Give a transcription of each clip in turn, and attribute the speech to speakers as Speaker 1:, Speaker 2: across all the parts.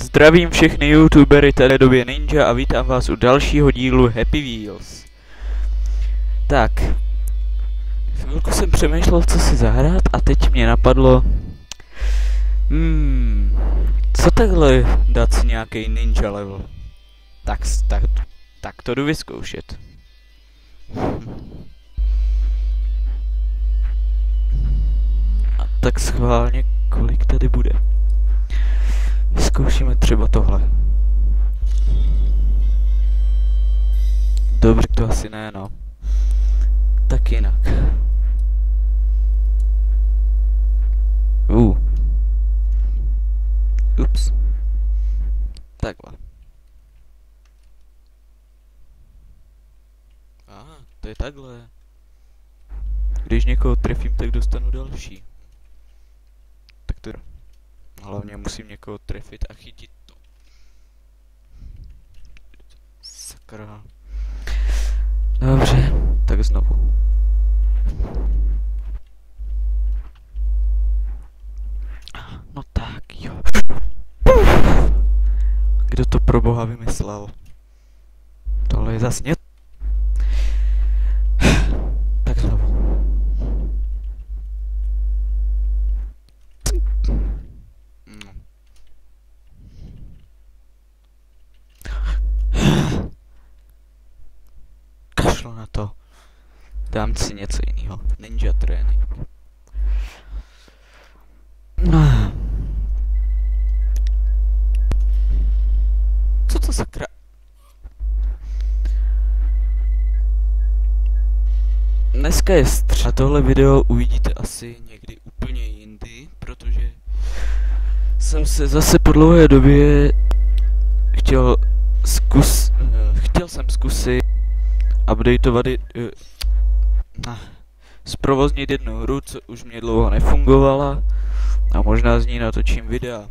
Speaker 1: Zdravím všechny youtubery té době Ninja a vítám vás u dalšího dílu Happy Wheels. Tak, chvilku jsem přemýšlel, co si zahrát a teď mě napadlo... Hmm, co takhle dát si nějaký ninja level? Tak, tak, tak to jdu vyzkoušet. A tak schválně, kolik tady bude. Vyzkoušíme třeba tohle. Dobře, to asi ne, no. Tak jinak. Uh. Ups. Takhle. Aha, to je takhle. Když někoho trefím, tak dostanu další. Tak to Hlavně musím někoho trefit a chytit to. Sakra. Dobře, tak znovu. No tak, jo. Kdo to pro boha vymyslel? Tohle je zas něco Dám si něco jiného. Ninja trénink. No. Co to sakra? Dneska je střed a tohle video uvidíte asi někdy úplně jindy, protože jsem se zase po dlouhé době chtěl zkus... Eh, chtěl jsem zkusit updateovat uh, zprovoznit jednu hru, co už mě dlouho nefungovala a možná z ní natočím videa.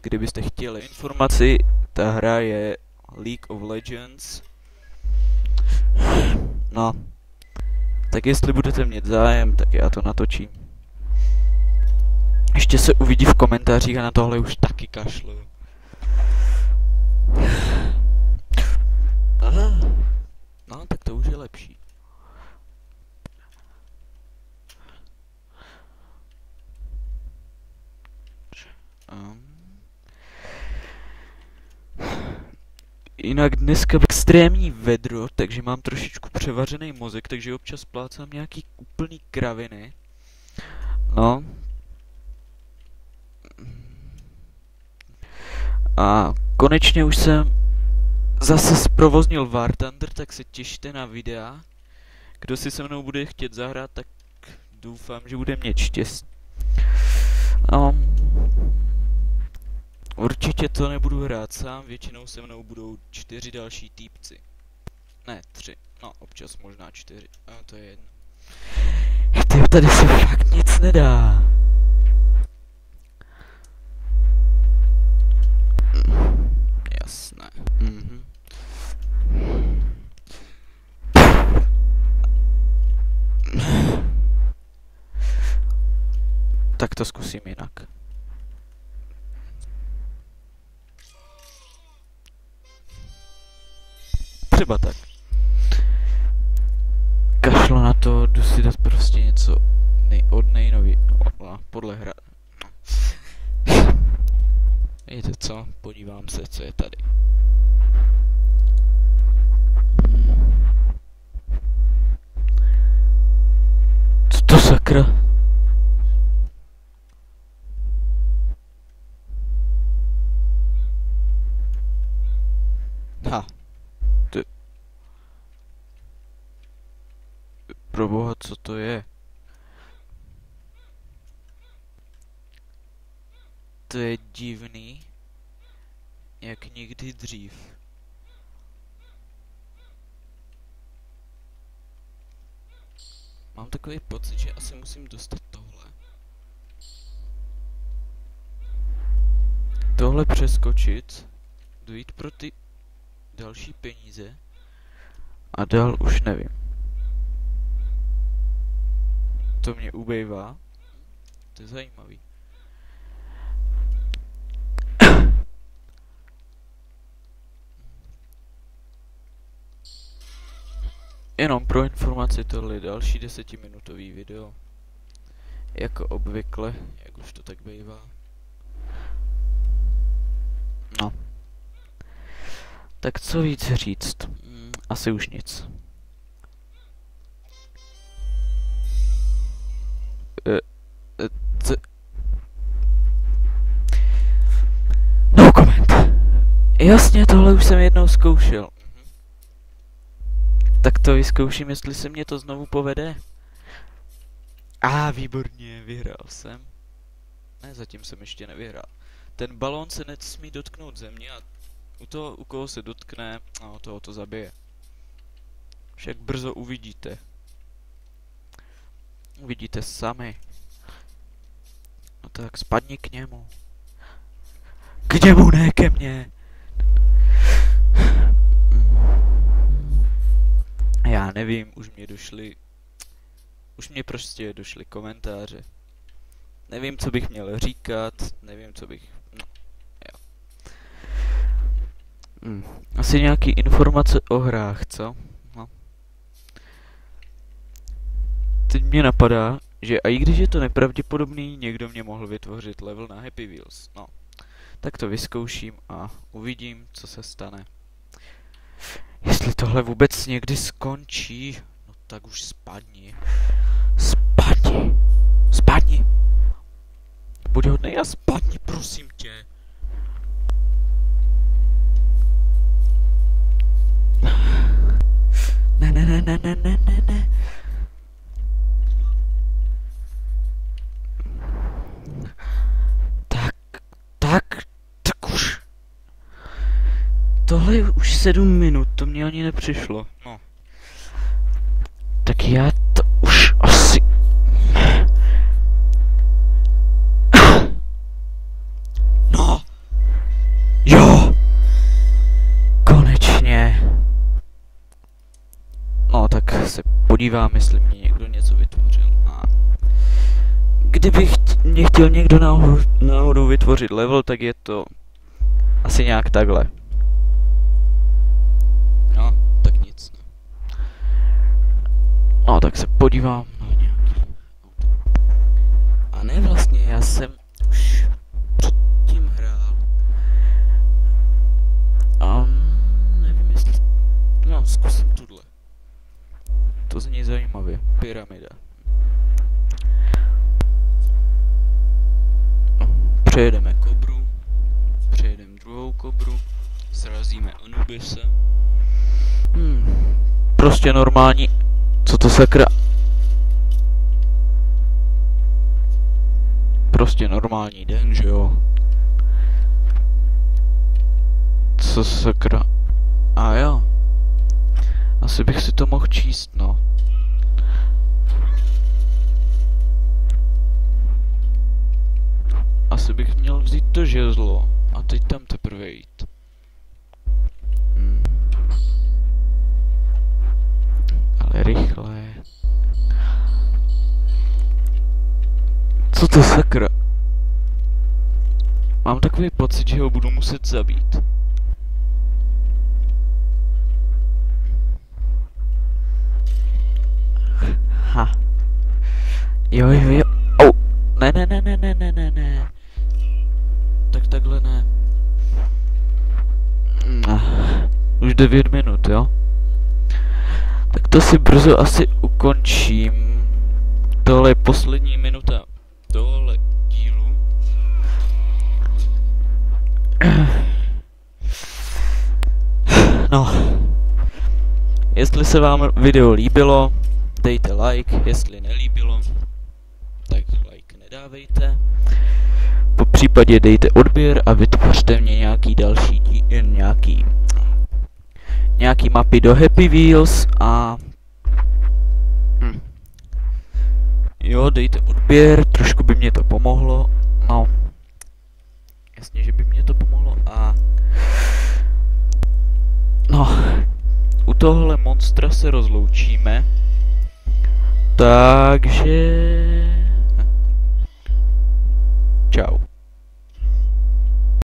Speaker 1: Kdybyste chtěli informaci, ta hra je League of Legends. No, tak jestli budete mít zájem, tak já to natočím. Ještě se uvidí v komentářích a na tohle už taky kašlu. Aha. No, tak to už je lepší. Um. Jinak dneska extrémní vedro, takže mám trošičku převařený mozek, takže občas plácám nějaký úplný kraviny. No. A konečně už jsem zase zprovoznil War Thunder, tak se těšte na videa. Kdo si se mnou bude chtět zahrát, tak doufám, že bude mít štěstí. No. Určitě to nebudu hrát sám, většinou se mnou budou čtyři další týpci. Ne, tři. No, občas možná čtyři. A to je jedno. Ty, tady se fakt nic nedá. To zkusím jinak. Třeba tak. Kašlo na to, jdu si dát prostě něco nej, od nejnový, podle hra. No. Víte co, podívám se, co je tady. Hmm. Co to sakra? Proboha, co to je? To je divný, jak nikdy dřív. Mám takový pocit, že asi musím dostat tohle. Tohle přeskočit, dojít pro ty další peníze a dál už nevím to mě ubejvá. To je zajímavý. Jenom pro informaci tohle je další desetiminutový video. Jako obvykle, jak už to tak bývá. No. Tak co víc říct? Mm. Asi už nic. C... No comment. Jasně, tohle už jsem jednou zkoušel. Tak to vyzkouším, jestli se mě to znovu povede. A ah, výborně, vyhrál jsem. Ne, zatím jsem ještě nevyhrál. Ten balón se nesmí dotknout země a u toho, u koho se dotkne, no toho to zabije. Však brzo uvidíte. Uvidíte sami. No tak spadni k němu. K němu, ne ke mně. Já nevím, už mě došly... Už mě prostě došly komentáře. Nevím, co bych měl říkat, nevím, co bych... No, jo. Hmm. Asi nějaký informace o hrách, co? No. Teď mě napadá, že a i když je to nepravděpodobný, někdo mě mohl vytvořit level na Happy Wheels. No. Tak to vyzkouším a uvidím, co se stane. Jestli tohle vůbec někdy skončí, no tak už spadni. Spadni. Spadni. Buď hodnej a spadni, prosím tě. Ne, ne, ne, ne, ne, ne, ne, ne. Tohle je už sedm minut, to mě ani nepřišlo. No. Tak já to už asi... No! Jo! Konečně. No, tak se podívám, jestli mě někdo něco vytvořil. A kdybych mě chtěl někdo náhodou, náhodou vytvořit level, tak je to asi nějak takhle. No, tak se podívám na nějaký... A ne vlastně, já jsem už předtím hrál. Um, nevím jestli... No, zkusím tuhle. To zní zajímavě. Pyramida. Přejedeme kobru. Přejedeme druhou kobru. Srazíme Anubise. Hmm, prostě normální co to sakra? Prostě normální den, že jo? Co sakra? A jo. Asi bych si to mohl číst, no. Asi bych měl vzít to žezlo a teď tam teprve jít. Rychle. Co to sakra? Mám takový pocit, že ho budu muset zabít. Ha. Jo, jo, jo. Oh. Ne, ne, ne, ne, ne, ne, ne, ne. Tak takhle ne. Už 9 minut, jo? Tak to si brzo asi ukončím. Tohle je poslední minuta tohle dílu. No. Jestli se vám video líbilo, dejte like, jestli nelíbilo, tak like nedávejte. Po případě dejte odběr a vytvořte mě nějaký další dí, nějaký nějaký mapy do Happy Wheels a... Hm. Jo, dejte odběr, trošku by mě to pomohlo, no. Jasně, že by mě to pomohlo a... No, u tohle monstra se rozloučíme. Takže...